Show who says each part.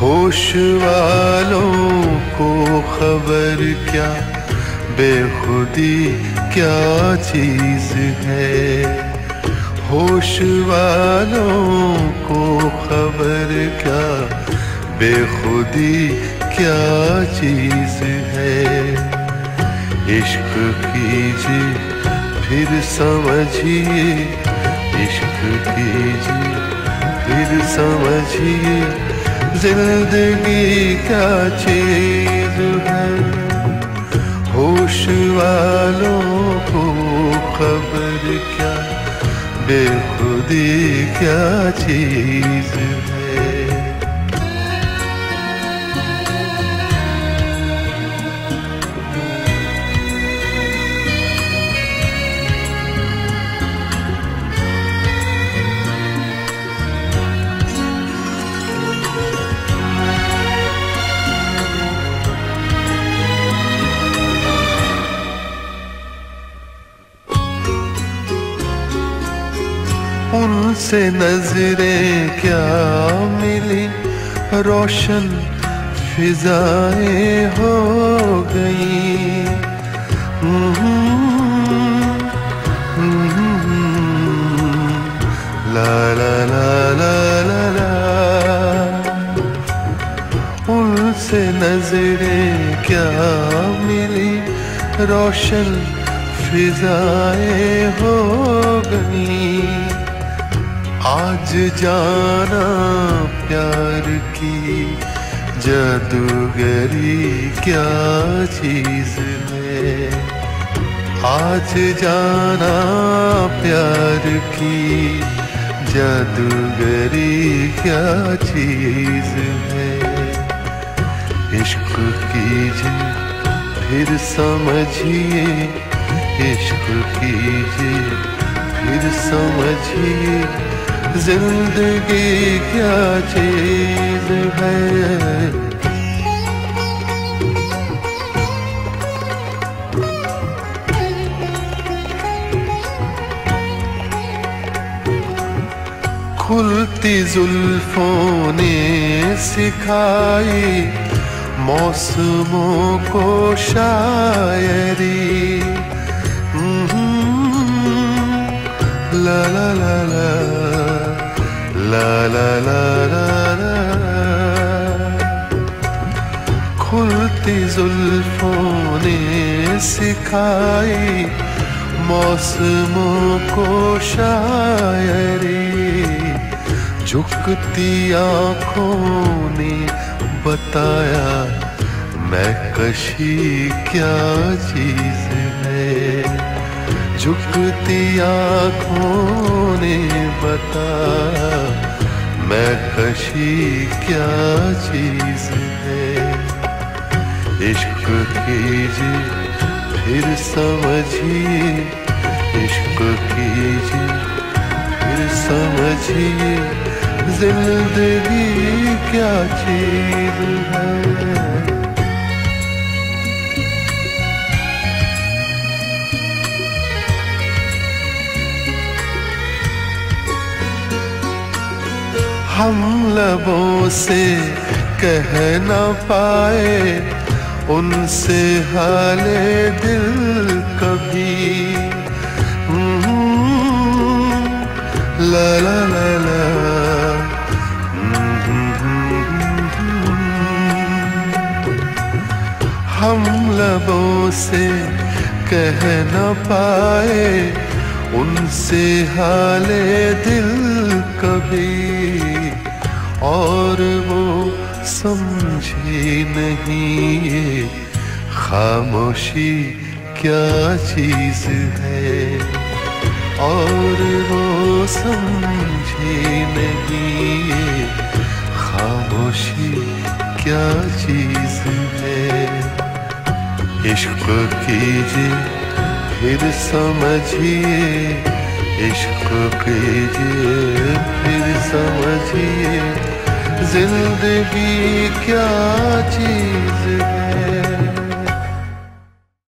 Speaker 1: होश वालों को खबर क्या? बेखुदी क्या चीज़ है? होश वालों को खबर क्या? बेखुदी क्या चीज़ है? इश्क कीजिए, फिर समझिए इश्क कीजिए, फिर समझिए, ज़िंदगी क्या चीज़ है? होश वालों को खबर क्या, बेखुदी क्या चीज़ है? उनसे नज़रें क्या मिली? रोशन फिजाएँ हो गई। ला ला ला ला ला ला। उनसे नज़रें क्या मिली? रोशन फिजाएँ हो गई। आज जाना प्यार की जादूगरी क्या चीज़ है? आज जाना प्यार की जादूगरी क्या चीज़ है? इश्क कीजिए, फिर समझिए, इश्क कीजिए समझिए ज़िंदगी क्या चीज़ है? खुलती जुल्फों ने सिखाई मौसमों को शायरी। ला ला ला ला ला ला ला ला खुलती जुल्फों ने सिखाई मौसमों को शायरी झुकती आँखों ने बताया मैं कशी क्या चीज़ है झुकती आँखों ने बताया मैं कशी क्या चीज़ है? इश्क कीजिए, फिर समझिए। इश्क कीजिए, फिर समझिए, ज़िंदगी क्या चीज़ है? हम लबों से कह न पाए, उनसे हाले दिल कभी। ला ला ला ला। हम लबों से कह न पाए, उनसे हाले दिल कभी। और वो समझे नहीं ये खामोशी क्या चीज़ है। और वो समझे नहीं ये खामोशी क्या चीज़ है। इश्क कीजिए, फिर समझिए, इश्क कीजिए, फिर समझिए ज़िंदगी क्या चीज़